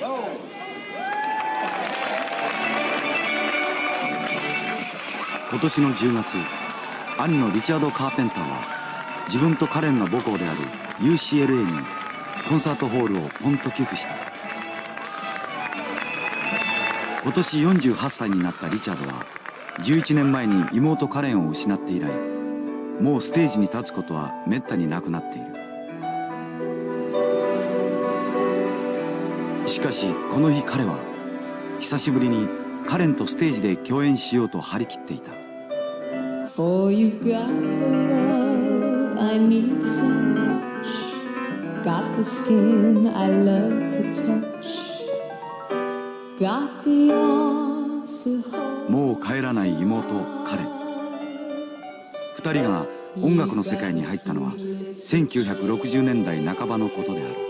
今年の10月兄のリチャード・カーペンターは自分とカレンの母校である UCLA にコンサートホールをポンと寄付した。今年48歳になったリチャードは11年前に妹カレンを失って以来もうステージに立つことはめったになくなっている。しかしこの日彼は久しぶりにカレンとステージで共演しようと張り切っていた。For you've got the love I need so much Got the skin I love to touch. Got the arms to hold もう帰らない妹カレン二人が音楽の世界に入ったのは1960年代半ばのことである